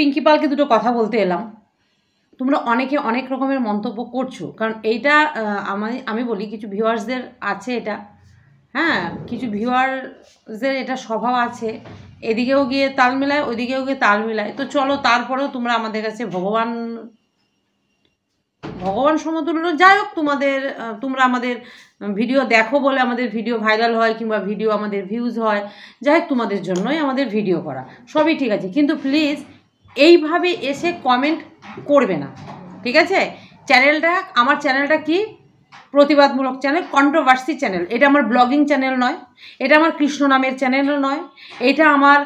পিঙ্কি পালকে দুটো কথা বলতে এলাম। তোমরা অনেকে অনেক রকমের মন্তব্য করছ, কারণ এইটা আমি আমি বলি কিছু ভিউয়ার্সদের আছে এটা। হ্যাঁ কিছু ভিউয়ার্সদের এটা স্বভাব আছে। এদিকেও গিয়ে তাল মেলায়, ওইদিকেও গিয়ে তাল মেলায়। তো চলো তারপরেও তোমরা আমাদের কাছে ভগবান ভগবান সমতুল্য। যাই হোক, তোমাদের তোমরা আমাদের ভিডিও দেখো বলে আমাদের ভিডিও ভাইরাল হয় কিংবা ভিডিও আমাদের ভিউজ হয়, যাই হোক, তোমাদের জন্যই আমাদের ভিডিও করা। সবই ঠিক আছে। কিন্তু প্লিজ এইভাবে এসে কমেন্ট করবে না, ঠিক আছে? চ্যানেলটা আমার চ্যানেলটা কি? প্রতিবাদমূলক চ্যানেল কন্ট্রোভার্সি চ্যানেল এটা আমার ব্লগিং চ্যানেল নয়, এটা আমার কৃষ্ণ নামের চ্যানেলও নয়, এটা আমার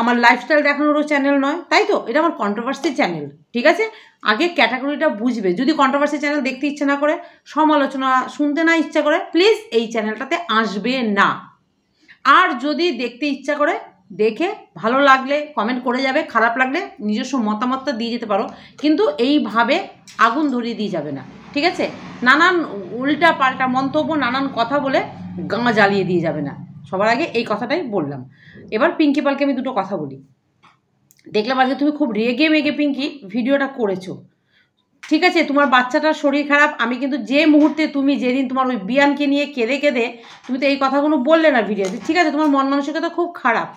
আমার লাইফস্টাইল দেখানোরও চ্যানেল নয়, তাই তো? এটা আমার কন্ট্রোভার্সি চ্যানেল ঠিক আছে? আগে ক্যাটাগরিটা বুঝবে। যদি কন্ট্রোভার্সি চ্যানেল দেখতে ইচ্ছে না করে, সমালোচনা শুনতে না ইচ্ছা করে প্লিজ এই চ্যানেলটাতে আসবে না। আর যদি দেখতে ইচ্ছা করে দেখে ভালো লাগলে কমেন্ট করে যাবে, খারাপ লাগলে নিজস্ব মতামতটা দিয়ে যেতে পারো। কিন্তু এইভাবে আগুন ধরিয়ে দিয়ে যাবে না, ঠিক আছে? নানান উল্টা পাল্টা মন্তব্য, নানান কথা বলে গাঁ জ্বালিয়ে দিয়ে যাবে না। সবার আগে এই কথাটাই বললাম। এবার পিঙ্কি পালকে আমি দুটো কথা বলি। দেখলাম আজকে তুমি খুব রেগে মেগে পিঙ্কি ভিডিওটা করেছ। ঠিক আছে, তোমার বাচ্চাটার শরীর খারাপ, আমি কিন্তু যে মুহূর্তে তুমি যেদিন তোমার ওই বিয়ানকে নিয়ে কেঁদে কেঁদে তুমি তো এই কথাগুলো বললে না ভিডিওতে, ঠিক আছে? তোমার মন মানসিকতা খুব খারাপ।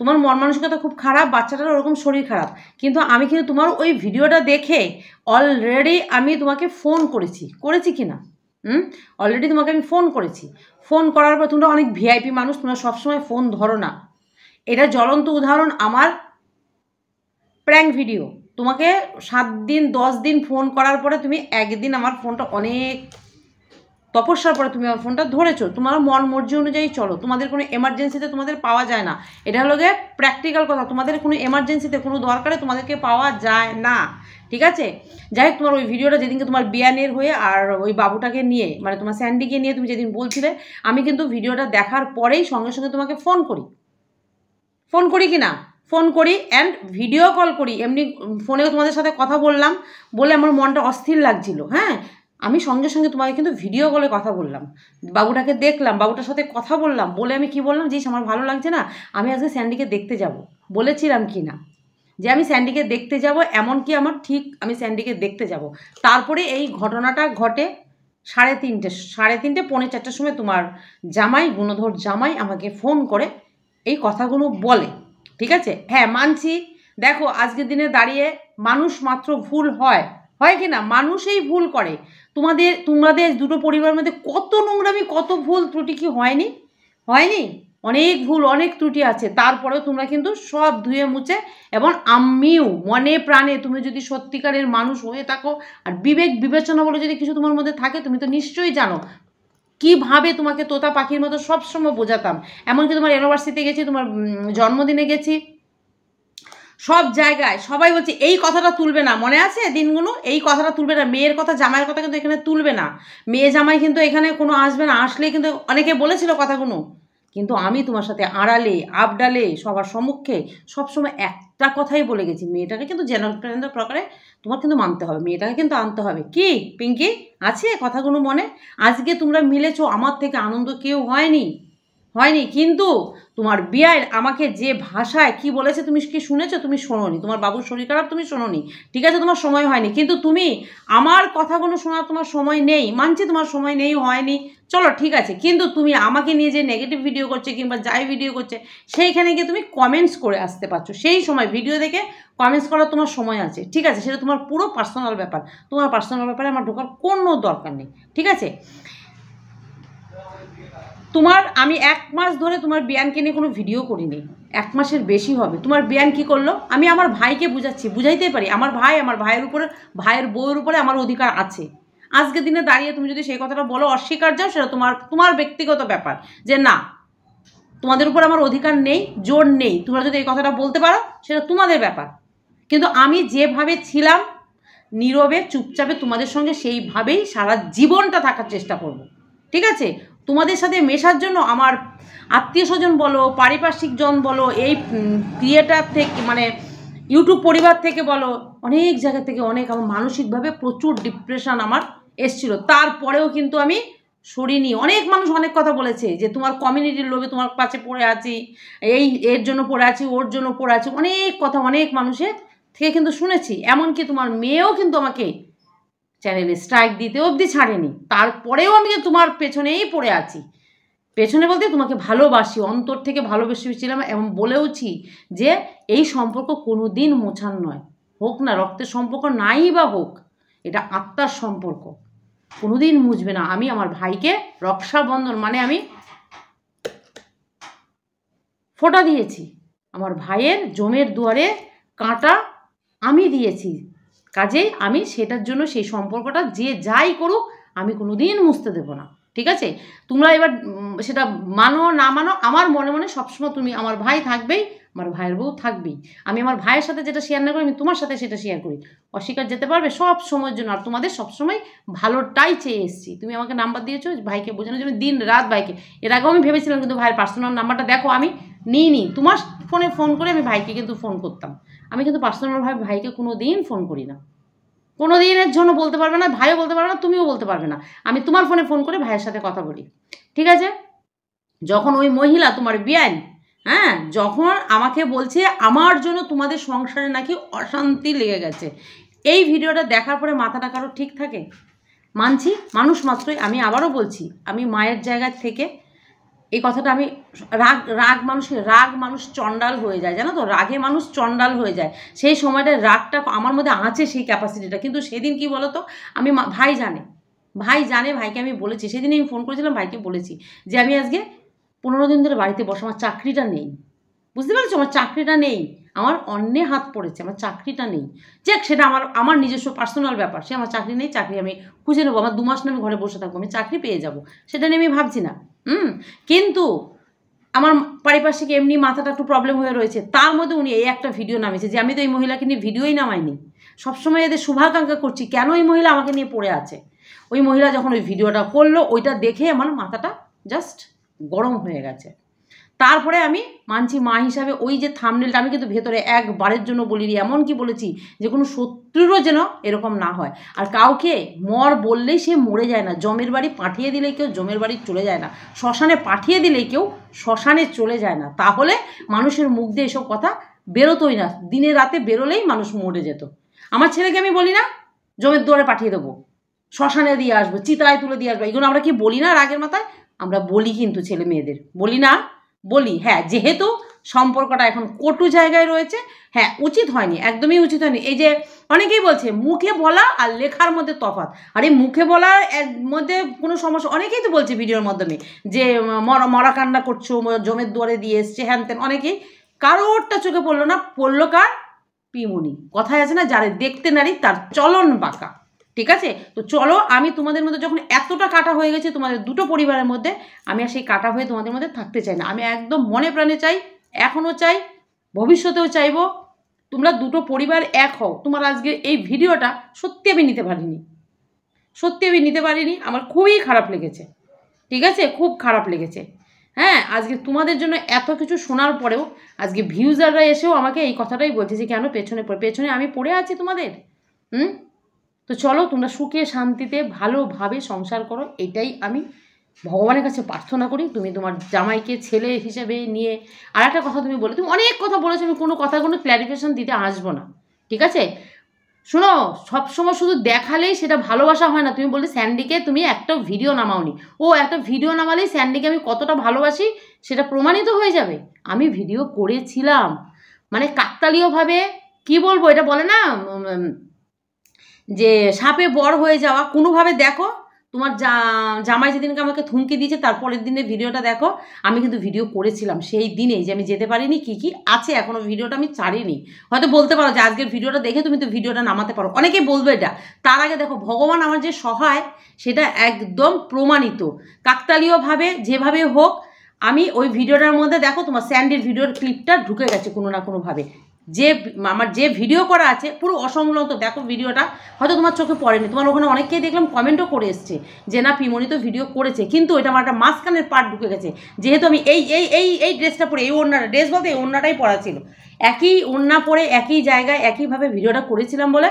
তোমার মন মানসিকতা খুব খারাপ, বাচ্চাটার ওরকম শরীর খারাপ। কিন্তু আমি কিন্তু তোমার ওই ভিডিওটা দেখে অলরেডি আমি তোমাকে ফোন করেছি। করেছি কি না? হুম? অলরেডি তোমাকে আমি ফোন করেছি। ফোন করার পর তোমরা অনেক ভিআইপি মানুষ, তোমরা সবসময় ফোন ধরো না। এটা জ্বলন্ত উদাহরণ আমার প্র্যাঙ্ক ভিডিও তোমাকে সাত দিন, দশ দিন ফোন করার পরে তুমি একদিন আমার ফোনটা অনেক তপস্যার পরে তুমি আমার ফোনটা ধরেছো তোমার মন মর্জি অনুযায়ী চলো। তোমাদের কোনো এমার্জেন্সিতে তোমাদের পাওয়া যায় না। এটা হলো গিয়ে প্র্যাকটিক্যাল কথা, তোমাদের কোনো এমার্জেন্সিতে কোনো দরকারে তোমাদেরকে পাওয়া যায় না। ঠিক আছে? যাই হোক, তোমার ওই ভিডিওটা যেদিনকে তোমার বিয়ানের হয়ে আর ওই বাবুটাকে নিয়ে মানে তোমার স্যান্ডিকে নিয়ে তুমি যেদিন বলছিলে, আমি কিন্তু ভিডিওটা দেখার পরেই সঙ্গে সঙ্গে তোমাকে ফোন করি। ফোন করি কি না ফোন করি অ্যান্ড ভিডিও কল করি। এমনি ফোনেও তোমাদের সাথে কথা বললাম, বলে আমার মনটা অস্থির লাগছিল হ্যাঁ? আমি সঙ্গে সঙ্গে তোমাকে কিন্তু ভিডিও কলে কথা বললাম। বাবুটাকে দেখলাম, বাবুটার সাথে কথা বললাম, বলে আমি কি বললাম যে আমার ভালো লাগছে না, আমি আজকে স্যান্ডিকে দেখতে যাব। বলেছিলাম কি না? যে আমি স্যান্ডিকে দেখতে যাব এমনকি আমার ঠিক আমি স্যান্ডিকে দেখতে যাব। তারপরে এই ঘটনাটা ঘটে সাড়ে তিনটে সাড়ে তিনটে, পৌনে চারটার সময় তোমার জামাই, গুণধর জামাই আমাকে ফোন করে এই কথাগুলো বলে। ঠিক আছে? হ্যাঁ মানছি। দেখো, আজকের দিনে দাঁড়িয়ে মানুষ মাত্র ভুল হয়। হয় কি না? মানুষই ভুল করে। তোমাদের তোমাদের দুটো পরিবারের মধ্যে কত নোংরামি, কত ভুল ত্রুটি কি হয়নি? হয়নি? অনেক ভুল, অনেক ত্রুটি আছে। তারপরেও তোমরা কিন্তু সব ধুয়ে মুছে এবং আমিও মনে প্রাণে তুমি যদি সত্যিকারের মানুষ হয়ে থাকো আর বিবেক বিবেচনা বলে যদি কিছু তোমার মধ্যে থাকে, তুমি তো নিশ্চয়ই জানো। কীভাবে তোমাকে তোতা পাখির মতো সবসময় বোঝাতাম? এমনকি তোমার ইউনিভার্সিটিতে গেছি, তোমার জন্মদিনে গেছি সব জায়গায় সবাই বলছে, এই কথাটা তুলবে না। মনে আছে দিনগুলো? এই কথাটা তুলবে না। মেয়ের কথা, জামাইয়ের কথা কিন্তু এখানে তুলবে না। মেয়ে জামাই কিন্তু এখানে কোনো আসবে না। আসলে কিন্তু অনেকে বলেছিল কথাগুলো। কিন্তু আমি তোমার সাথে আড়ালে, আবডালে, সবার সম্মুখে সবসময় একটা কথাই বলে গেছি। মেয়েটাকে কিন্তু যেন প্রকারে তোমার কিন্তু মানতে হবে। মেয়েটাকে কিন্তু আনতে হবে। কি, পিঙ্কি? আছে কথাগুলো মনে? আজকে তোমরা মিলেছো, আমার থেকে আনন্দ কেউ হয়নি? হয়নি, কিন্তু তোমার বিয়ার আমাকে যে ভাষায় কি বলেছে তুমি কি শুনেছো? তুমি শোনোনি। তোমার বাবুর শরীর খারাপ, তুমি শোনোনি। ঠিক আছে, তোমার সময় হয়নি, কিন্তু তুমি আমার কথাগুলো শোনার তোমার সময় নেই। মানছি তোমার সময় নেই, হয়নি। চলো, ঠিক আছে, কিন্তু তুমি আমাকে নিয়ে যে নেগেটিভ ভিডিও করছে কিংবা যাই ভিডিও করছে, সেইখানে গিয়ে তুমি কমেন্টস করে আসতে পারছ। সেই সময় ভিডিও দেখে কমেন্টস করার তোমার সময় আছে। ঠিক আছে, সেটা তোমার পুরো পার্সোনাল ব্যাপার। তোমার পার্সোনাল ব্যাপারে আমার ঢোকার কোনো দরকার নেই। ঠিক আছে? তোমার, আমি এক মাস ধরে তোমার বিয়ানকে নিয়ে কোনো ভিডিও করিনি। এক মাসের বেশি হবে। তোমার বিয়ান কি করল? আমি আমার ভাইকে বুঝাচ্ছি, বুঝাইতেই পারি। আমার ভাই, আমার ভাইয়ের উপরে, ভাইয়ের বউয়ের উপরে আমার অধিকার আছে। আজকের দিনে দাঁড়িয়ে তুমি যদি সেই কথাটা বলো, অস্বীকার যাও, সেটা তোমার তোমার ব্যক্তিগত ব্যাপার। যে না, তোমাদের উপর আমার অধিকার নেই, জোর নেই। তোমরা যদি এই কথাটা বলতে পারো, সেটা তোমাদের ব্যাপার। কিন্তু আমি যেভাবে ছিলাম, নীরবে, চুপচাপে তোমাদের সঙ্গে সেইভাবেই সারা জীবনটা থাকার চেষ্টা করব। ঠিক আছে? তোমাদের সাথে মেশার জন্য আমার আত্মীয় স্বজন বলো, পারিপার্শ্বিক জন বলো, এই ক্রিয়েটার থেকে মানে ইউটিউব পরিবার থেকে বলো, অনেক জায়গা থেকে অনেক আমার মানসিকভাবে প্রচুর ডিপ্রেশন আমার এসছিল। তারপরেও কিন্তু আমি সরিনি। অনেক মানুষ অনেক কথা বলেছে যে, তোমার কমিউনিটির লোভে তোমার কাছে পড়ে আছি, এই, এর জন্য পড়ে আছি, ওর জন্য পড়ে আছি। অনেক কথা অনেক মানুষের থেকে কিন্তু শুনেছি। এমনকি তোমার মেয়েও কিন্তু আমাকে চ্যানেলে স্ট্রাইক দিতে অবধি ছাড়েনি। তারপরেও আমি তোমার পেছনেই পড়ে আছি। পেছনে বলতে তোমাকে ভালোবাসি, অন্তর থেকে ভালোবেসেছিলাম এবং বলেওছি যে এই সম্পর্ক কোনো দিন মোছান নয়। হোক না, রক্তের সম্পর্ক নাই বা হোক, এটা আত্মার সম্পর্ক। কোনো দিন মুছবে না। আমি আমার ভাইকে রক্ষাবন্ধন মানে আমি ফোঁটা দিয়েছি। আমার ভাইয়ের জমের দুয়ারে কাঁটা আমি দিয়েছি। কাজেই আমি সেটার জন্য সেই সম্পর্কটা যে যাই করুক, আমি কোনো দিন মুছতে দেবো না, ঠিক আছে? তোমরা এবার সেটা মানো, না মানো, আমার মনে মনে সবসময় তুমি আমার ভাই থাকবেই, আমার ভাইয়ের বউ থাকবেই। আমি আমার ভাইয়ের সাথে যেটা শেয়ার না করি, আমি তোমার সাথে সেটা শেয়ার করি। অস্বীকার যেতে পারবে সব সময়ের জন্য, আর তোমাদের সবসময় ভালোটাই চেয়ে এসেছি। তুমি আমাকে নাম্বার দিয়েছ, ভাইকে বোঝানোর জন্য দিন রাত ভাইকে। এর আগেও আমি ভেবেছিলাম কিন্তু ভাইয়ের পার্সোনাল নাম্বারটা দেখো, আমি নিই নি তোমার ফোনে ফোন করে আমি ভাইকে কিন্তু ফোন করতাম। আমি কিন্তু পার্সোনালভাবে ভাইকে কোনো দিন ফোন করি না। কোনো দিনের জন্য বলতে পারবে না, ভাইও বলতে পারবে না, তুমিও বলতে পারবে না। আমি তোমার ফোনে ফোন করে ভাইয়ের সাথে কথা বলি। ঠিক আছে? যখন ওই মহিলা তোমার বিয়ান হ্যাঁ যখন আমাকে বলছে আমার জন্য তোমাদের সংসারে নাকি অশান্তি লেগে গেছে, এই ভিডিওটা দেখার পরে মাথাটা কারও ঠিক থাকে? মানছি, মানুষ মাত্রই, আমি আবারও বলছি, আমি মায়ের জায়গা থেকে এই কথাটা আমি রাগ রাগ মানুষের রাগ মানুষ চণ্ডাল হয়ে যায়, জানো তো? রাগে মানুষ চণ্ডাল হয়ে যায়। সেই সময়টায় রাগটা আমার মধ্যে আছে সেই ক্যাপাসিটিটা কিন্তু সেদিন কি বলো তো আমি ভাই জানে। ভাই জানে, ভাইকে আমি বলেছি। সেদিন আমি ফোন করেছিলাম, ভাইকে বলেছি যে, আমি আজকে পনেরো দিন ধরে বাড়িতে বসে, আমার চাকরিটা নেই। বুঝতে পারছ? আমার চাকরিটা নেই। আমার অন্যে হাত পড়েছে, আমার চাকরিটা নেই। যাক, সেটা আমার আমার নিজস্ব পার্সোনাল ব্যাপার। সে আমার চাকরি নেই, চাকরি আমি খুঁজে নেব। আমার দু মাস না আমি ঘরে বসে থাকব, আমি চাকরি পেয়ে যাব। সেটা নিয়ে আমি ভাবছি না। হুম, কিন্তু আমার পারিপার্শ্বিক এমনি মাথাটা একটু প্রবলেম হয়ে রয়েছে। তার মধ্যে উনি এই একটা ভিডিও নামিয়েছে যে, আমি তো এই মহিলাকে নিয়ে ভিডিওই নামাইনি। সবসময় এদের শুভাকাঙ্ক্ষা করছি। কেন এই মহিলা আমাকে নিয়ে পড়ে আছে? ওই মহিলা যখন ওই ভিডিওটা করল, ওইটা দেখে আমার মাথাটা জাস্ট গরম হয়ে গেছে। তারপরে আমি মানছি মা হিসাবে ওই যে থামনেলটা আমি কিন্তু ভেতরে একবারের জন্য বলিনি এমন কি বলেছি যে কোনো শত্রুরও যেন এরকম না হয়। আর কাউকে মর বললেই সে মরে যায় না, জমের বাড়ি পাঠিয়ে দিলে কেউ জমের বাড়ি চলে যায় না, শ্মশানে পাঠিয়ে দিলে কেউ শ্মশানে চলে যায় না। তাহলে মানুষের মুখ দিয়ে এসব কথা বেরোতোই না, দিনে রাতে বেরোলেই মানুষ মরে যেত। আমার ছেলেকে আমি বলি না, জমের দুয়ারে পাঠিয়ে দেবো, শ্মশানে দিয়ে আসব, চিতায় তুলে দিয়ে আসব, এগুলো আমরা কি বলি না রাগের মাথায়? আমরা বলি কিন্তু ছেলে মেয়েদের, বলি না বলি হ্যাঁ যেহেতু সম্পর্কটা এখন কটু জায়গায় রয়েছে হ্যাঁ উচিত হয়নি, একদমই উচিত হয়নি। এই যে অনেকেই বলছে, মুখে বলা আর লেখার মধ্যে তফাৎ। আর এই মুখে বলার মধ্যে কোনো সমস্যা, অনেকেই তো বলছে ভিডিওর মাধ্যমে যে, মরা কান্না করছ জমের দুয়ারে দিয়ে এসছে, হ্যান ত্যান, অনেকেই। কারোরটা চোখে পড়ল না, পড়ল কার? পিমুনি। কথায় আছে না, যারে দেখতে নারী, তার চলন বাঁকা। ঠিক আছে? তো চলো, আমি তোমাদের মধ্যে যখন এতটা কাটা হয়ে গেছে তোমাদের দুটো পরিবারের মধ্যে, আমি আর সেই কাটা হয়ে তোমাদের মধ্যে থাকতে চাই না। আমি একদম মনে প্রাণে চাই, এখনও চাই, ভবিষ্যতেও চাইব তোমরা দুটো পরিবার এক হও। তোমার আজকে এই ভিডিওটা সত্যি আমি নিতে পারিনি। সত্যি আমি নিতে পারিনি, আমার খুবই খারাপ লেগেছে। ঠিক আছে? খুব খারাপ লেগেছে। হ্যাঁ আজকে তোমাদের জন্য এত কিছু শোনার পরেও আজকে ভিউজাররা এসেও আমাকে এই কথাটাই বলছে যে, কেন পেছনে পড়ে, পেছনে আমি পড়ে আছি তোমাদের? হুম? তো চলো তোমরা সুখে, শান্তিতে, ভালোভাবে সংসার করো, এটাই আমি ভগবানের কাছে প্রার্থনা করি। তুমি তোমার জামাইকে, ছেলে হিসেবে নিয়ে আর একটা কথা তুমি বলে, তুমি অনেক কথা বলেছ, আমি কোনো কথা কোনো ক্ল্যারিফিকেশন দিতে আসব না, ঠিক আছে? শোনো, সবসময় শুধু দেখালেই সেটা ভালোবাসা হয় না। তুমি বললে, স্যান্ডিকে তুমি একটা ভিডিও নামাওনি। ও, একটা ভিডিও নামালেই স্যান্ডিকে আমি কতটা ভালোবাসি, সেটা প্রমাণিত হয়ে যাবে। আমি ভিডিও করেছিলাম। মানে কাকতালীয়ভাবে, কি বলব, এটা বলে না যে সাপে বড় হয়ে যাওয়া, কোনোভাবে দেখো, তোমার জামাই যেদিনকে আমাকে থুমকি দিয়েছে তারপরের দিনে ভিডিওটা দেখো। আমি কিন্তু ভিডিও করেছিলাম সেই দিনে যে আমি যেতে পারিনি, কি কি আছে এখনও ভিডিওটা আমি ছাড়িনি। হয়তো বলতে পারো যে আজকের ভিডিওটা দেখে তুমি তো ভিডিওটা নামাতে পারো। অনেকেই বলবে এটা। তার আগে দেখো, ভগবান আমার যে সহায়, সেটা একদম প্রমাণিত। কাকতালীয়ভাবে, যেভাবে হোক, আমি ওই ভিডিওটার মধ্যে দেখো, তোমার স্যান্ডির ভিডিওর ক্লিপটা ঢুকে গেছে কোনো না কোনোভাবে। যে আমার যে ভিডিও করা আছে, পুরো অসংলগ্ন, দেখো ভিডিওটা হয়তো তোমার চোখে পড়েনি। তোমার ওখানে অনেককেই দেখলাম কমেন্টও করে এসছে যে, না, পিমনি তো ভিডিও করেছে। কিন্তু এটা আমার একটা মাঝখানের পার্ট ঢুকে গেছে। যেহেতু আমি এই এই এই এই ড্রেসটা পরে, এই ওড়নাটা ড্রেস বলতে এই ওড়নাটাই পরা ছিল। একই ওড়না পরে, একই জায়গায়, একইভাবে ভিডিওটা করেছিলাম বলে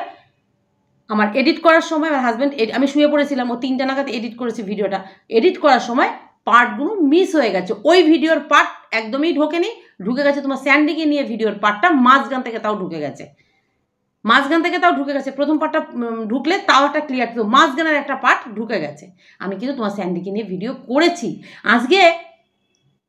আমার এডিট করার সময়, আমার হাজব্যান্ড আমি শুয়ে পড়েছিলাম, ও তিনটা নাগাদ এডিট করেছি ভিডিওটা এডিট করার সময় পার্টগুলো মিস হয়ে গেছে। ওই ভিডিওর পার্ট একদমই ঢোকেনি, ঢুকে গেছে তোমার স্যান্ডিকে নিয়ে ভিডিওর পার্টটা, মাঝখান থেকে তাও ঢুকে গেছে। মাঝখান থেকে তাও ঢুকে গেছে, প্রথম পার্টটা ঢুকলে তাও একটা ক্লিয়ার ছিল মাঝখানের একটা পার্ট ঢুকে গেছে। আমি কিন্তু তোমার স্যান্ডিকে নিয়ে ভিডিও করেছি। আজকে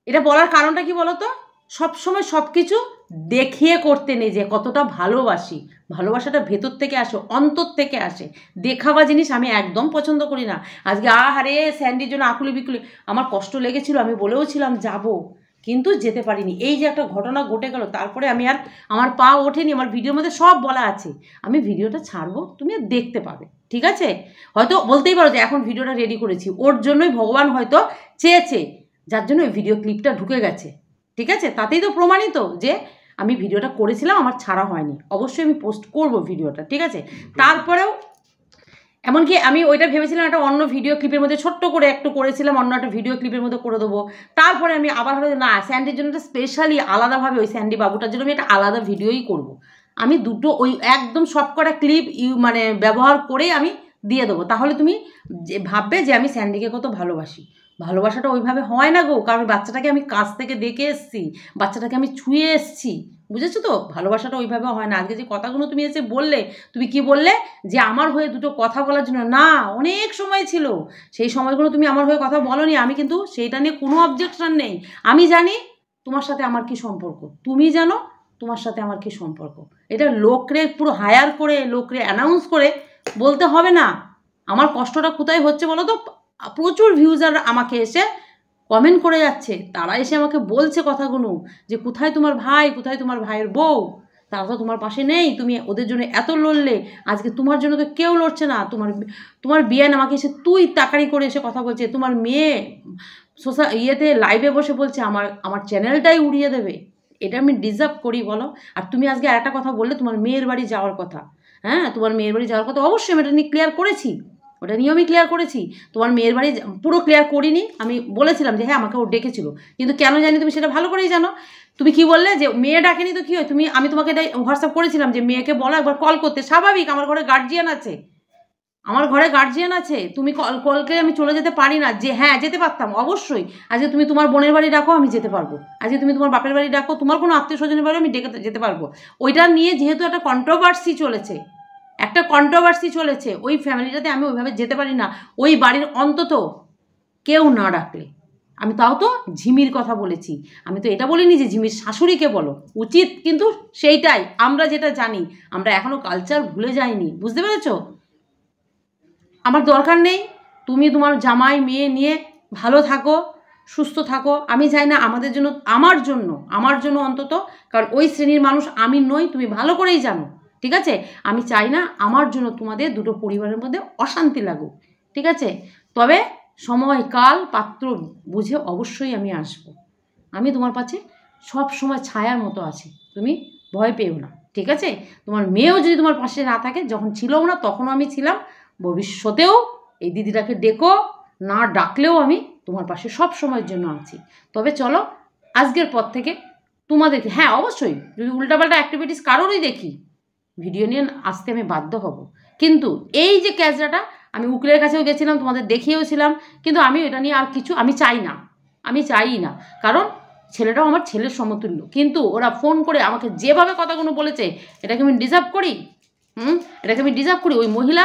এটা বলার কারণটা কি বলো তো সবসময় সব কিছু দেখিয়ে করতে নেই যে কতটা ভালোবাসি। ভালোবাসাটা ভেতর থেকে আসে, অন্তর থেকে আসে। দেখাবা জিনিস আমি একদম পছন্দ করি না। আজকে আহারে স্যান্ডির জন্য আকুলি বিকুলি। আমার কষ্ট লেগেছিল, আমি বলেও ছিলাম, যাব। কিন্তু যেতে পারিনি। এই যে একটা ঘটনা ঘটে গেল, তারপরে আমি আর আমার পা ওঠেনি। আমার ভিডিওর মধ্যে সব বলা আছে। আমি ভিডিওটা ছাড়বো, তুমি আর দেখতে পাবে। ঠিক আছে? হয়তো বলতেই পারো যে এখন ভিডিওটা রেডি করেছি। ওর জন্যই ভগবান হয়তো চেয়েছে, যার জন্য ওই ভিডিও ক্লিপটা ঢুকে গেছে। ঠিক আছে? তাতেই তো প্রমাণিত যে আমি ভিডিওটা করেছিলাম, আমার ছাড়া হয়নি। অবশ্যই আমি পোস্ট করব ভিডিওটা, ঠিক আছে? তারপরেও এমনকি আমি ওইটা ভেবেছিলাম একটা অন্য ভিডিও ক্লিপের মধ্যে, ছোট্ট করে একটু করেছিলাম, অন্য একটা ভিডিও ক্লিপের মধ্যে করে দেবো। তারপরে আমি আবার হলো না স্যান্ডির জন্য স্পেশালি আলাদাভাবে ওই স্যান্ডি বাবুটার জন্য আমি একটা আলাদা ভিডিওই করব। আমি দুটো ওই একদম সব কটা ক্লিপ ইউ মানে ব্যবহার করে আমি দিয়ে দেবো। তাহলে তুমি যে ভাববে যে আমি স্যান্ডিকে কত ভালোবাসি। ভালোবাসাটা ওইভাবে হয় না গো। কারণ বাচ্চাটাকে আমি কাছ থেকে দেখে এসছি, বাচ্চাটাকে আমি ছুঁয়ে এসছি। বুঝেছ তো? ভালোবাসাটা ওইভাবে হয় না। আজকে যে কথাগুলো তুমি এসে বললে, তুমি কি বললে? যে আমার হয়ে দুটো কথা বলার জন্য। না, অনেক সময় ছিল। সেই সময়গুলো তুমি আমার হয়ে কথা বলনি। আমি কিন্তু সেইটা নিয়ে কোনো অবজেকশন নেই। আমি জানি তোমার সাথে আমার কি সম্পর্ক। তুমি জানো তোমার সাথে আমার কি সম্পর্ক। এটা লোকরে পুরো হায়ার করে, লোকরে অ্যানাউন্স করে বলতে হবে না। আমার কষ্টটা কোথায় হচ্ছে বলো তো? প্রচুর ভিউজার আমাকে এসে কমেন্ট করে যাচ্ছে। তারা এসে আমাকে বলছে কথাগুলো যে, কোথায় তোমার ভাই? কোথায় তোমার ভাইয়ের বউ? তারা তো তোমার পাশে নেই। তুমি ওদের জন্য এত লড়লে। আজকে তোমার জন্য তো কেউ লড়ছে না। তোমার তোমার বিয়ান আমাকে এসে তুই তাকারি করে এসে কথা বলছে। তোমার মেয়ে সোশ্যাল ইয়েতে লাইভে বসে বলছে, আমার আমার চ্যানেলটাই উড়িয়ে দেবে। এটা আমি ডিজার্ভ করি, বলো। আর তুমি আজকে আর একটা কথা বললে, তোমার মেয়ের বাড়ি যাওয়ার কথা। হ্যাঁ তোমার মেয়ের বাড়ি যাওয়ার কথা অবশ্যই আমি এটা নিয়ে ক্লিয়ার করেছি। ওটা নিয়েও আমি ক্লিয়ার করেছি। তোমার মেয়ের বাড়ি পুরো ক্লিয়ার করিনি। আমি বলেছিলাম যে হ্যাঁ আমাকে ও ডেকেছিল। কিন্তু কেন জানি তুমি সেটা ভালো করেই জানো। তুমি কি বললে যে, মেয়ে ডাকেনি তো কী হয়? তুমি, আমি তোমাকে এটা হোয়াটসঅ্যাপ করেছিলাম যে, মেয়েকে বলো, একবার কল করতে। স্বাভাবিক, আমার ঘরে গার্জিয়ান আছে। আমার ঘরে গার্জিয়ান আছে। তুমি কল কলকে আমি চলে যেতে পারি না। যে হ্যাঁ যেতে পারতাম, অবশ্যই। আজকে তুমি তোমার বোনের বাড়ি ডাকো, আমি যেতে পারব। আজকে তুমি তোমার বাপের বাড়ি ডাকো, তোমার কোনো আত্মীয় স্বজনের বাড়ি আমি ডেকে যেতে পারব। ওইটা নিয়ে যেহেতু একটা কন্ট্রোভার্সি চলেছে একটা কন্ট্রোভার্সি চলেছে, ওই ফ্যামিলিটাতে আমি ওইভাবে যেতে পারি না, ওই বাড়ির অন্তত কেউ না ডাকলে। আমি তাও তো ঝিমির কথা বলেছি, আমি তো এটা বলিনি যে ঝিমির শাশুড়িকে বলো, উচিত কিন্তু সেইটাই, আমরা যেটা জানি, আমরা এখনও কালচার ভুলে যাইনি, বুঝতে পেরেছ? আমার দরকার নেই, তুমি তোমার জামাই, মেয়ে নিয়ে ভালো থাকো, সুস্থ থাকো, আমি চাই না আমাদের জন্য, আমার জন্য আমার জন্য অন্তত, কারণ ওই শ্রেণির মানুষ আমি নই, তুমি ভালো করেই জানো। ঠিক আছে? আমি চাই না আমার জন্য তোমাদের দুটো পরিবারের মধ্যে অশান্তি লাগুক, ঠিক আছে? তবে সময় কাল পাত্র বুঝে অবশ্যই আমি আসব। আমি তোমার পাশে সব সময় ছায়ার মতো আছি, তুমি ভয় পেও না, ঠিক আছে? তোমার মেয়েও যদি তোমার পাশে না থাকে, যখন ছিলও না তখনও আমি ছিলাম, ভবিষ্যতেও এই দিদিটাকে ডেকো, না ডাকলেও আমি তোমার পাশে সব সময়ের জন্য আছি। তবে চলো, আজকের পর থেকে তোমাদেরকে হ্যাঁ অবশ্যই, যদি উল্টাপাল্টা অ্যাক্টিভিটিস কারোরই দেখি ভিডিও নিয়ে আসতে আমি বাধ্য হব। কিন্তু এই যে ক্যাজরাটা আমি উকিলের কাছেও গেছিলাম, তোমাদের দেখিয়েওছিলাম কিন্তু আমি এটা নিয়ে আর কিছু, আমি চাই না। আমি চাই না। কারণ ছেলেটাও আমার ছেলের সমতুল্য। কিন্তু ওরা ফোন করে আমাকে যেভাবে কথাগুলো বলেছে, এটাকে আমি ডিজার্ভ করি? হুম? এটাকে আমি ডিজার্ভ করি? ওই মহিলা,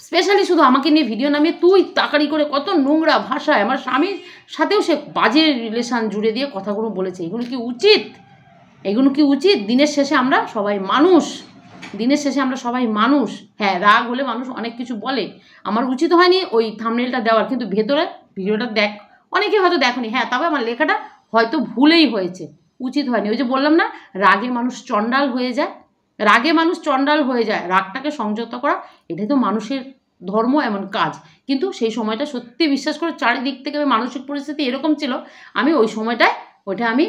স্পেশালি শুধু আমাকে নিয়ে ভিডিও নামিয়ে তুই তাকারি করে কত নোংরা ভাষায় আমার স্বামীর সাথেও সে বাজে রিলেশান জুড়ে দিয়ে কথাগুলো বলেছে। এগুলো কি উচিত? এগুলো কি উচিত? দিনের শেষে আমরা সবাই মানুষ। দিনের শেষে আমরা সবাই মানুষ। হ্যাঁ রাগ হলে মানুষ অনেক কিছু বলে। আমার উচিত হয়নি ওই থামনেলটা দেওয়ার, কিন্তু ভেতরে ভিডিওটা দেখ। অনেকে হয়তো দেখনি। হ্যাঁ তবে আমার লেখাটা হয়তো ভুলেই হয়েছে। উচিত হয়নি। ওই যে বললাম না, রাগে মানুষ চণ্ডাল হয়ে যায়। রাগে মানুষ চণ্ডাল হয়ে যায়। রাগটাকে সংযত করা, এটাই তো মানুষের ধর্ম এমন কাজ। কিন্তু সেই সময়টা সত্যি বিশ্বাস করে চারিদিক থেকে মানসিক পরিস্থিতি এরকম ছিল। আমি ওই সময়টায় ওটা আমি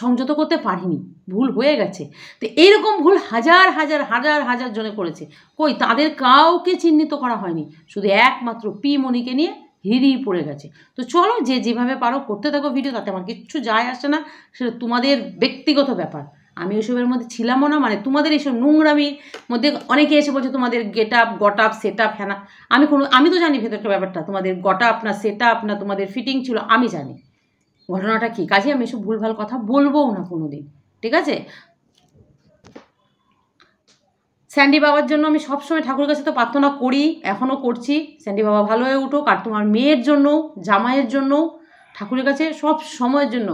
সংযত করতে পারিনি। ভুল হয়ে গেছে। তো এইরকম ভুল হাজার হাজার হাজার হাজার জনে করেছে। কই তাদের কাউকে চিহ্নিত করা হয়নি। শুধু একমাত্র পি মণিকে নিয়ে হিরি পড়ে গেছে। তো চলো যে যেভাবে পারো করতে থাকো ভিডিও তাতে আমার কিচ্ছু যায় আসে না। সেটা তোমাদের ব্যক্তিগত ব্যাপার। আমি ওইসবের মধ্যে ছিলামও না মানে তোমাদের এইসব নোংরামির মধ্যে অনেকে এসে বলছে তোমাদের get up got up set up হ্যানা আমি কোনো, আমি তো জানি ভেতরটা ব্যাপারটা। তোমাদের গট আপ না সেট আপ না, তোমাদের ফিটিং ছিল, আমি জানি। ঘটনাটা কী? কাজে আমি এসব ভুলভাল কথা বলবোও না কোনো দিন ঠিক আছে? স্যান্ডি বাবার জন্য আমি সবসময় ঠাকুরের কাছে তো প্রার্থনা করি এখনও করছি। স্যান্ডি বাবা ভালো হয়ে উঠুক, আর তোমার মেয়ের জন্য, জামাইয়ের জন্য, ঠাকুরের কাছে সব সময়ের জন্য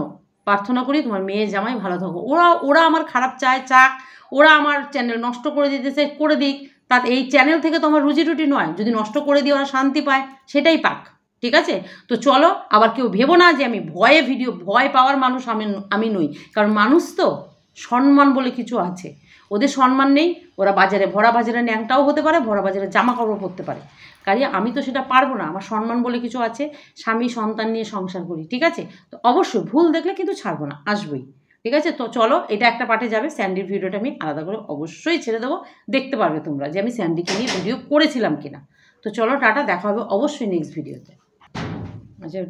প্রার্থনা করি, তোমার মেয়ে জামাই ভালো থাকো ওরা ওরা আমার খারাপ চায়, চাক, ওরা আমার চ্যানেল নষ্ট করে দিতে চায় করে দিক। তাতে এই চ্যানেল থেকে তো আমার রুজি রুটি নয়। যদি নষ্ট করে দিয়ে ওরা শান্তি পায়, সেটাই পাক। ঠিক আছে? তো চলো, আবার কেউ ভেবো না যে আমি ভয়ে ভিডিও ভয় পাওয়ার মানুষ আমি আমি নই। কারণ মানুষ তো সম্মান বলে কিছু আছে। ওদের সম্মান নেই, ওরা বাজারে, ভরা বাজারে ন্যাংটাও হতে পারে, ভরা বাজারে জামা কাপড় পরতে পারে। কাজে আমি তো সেটা পারব না, আমার সম্মান বলে কিছু আছে, স্বামী সন্তান নিয়ে সংসার করি, ঠিক আছে? তো অবশ্যই ভুল দেখলে কিন্তু ছাড়বো না, আসবই। ঠিক আছে? তো চলো, এটা একটা পার্টে যাবে, স্যান্ডির ভিডিওটা আমি আলাদা করে অবশ্যই ছেড়ে দেবো। দেখতে পারবে তোমরা যে আমি স্যান্ডিকে নিয়ে ভিডিও করেছিলাম কিনা। তো চলো, টাটা, দেখা হবে অবশ্যই নেক্সট ভিডিওতে अझै